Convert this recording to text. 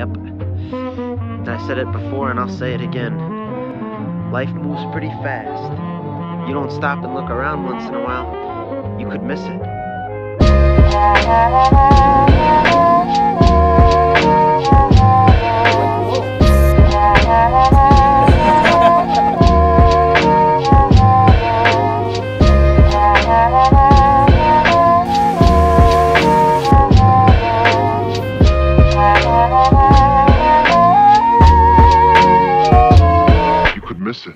Yep. I said it before and I'll say it again. Life moves pretty fast. You don't stop and look around once in a while, you could miss it. Listen.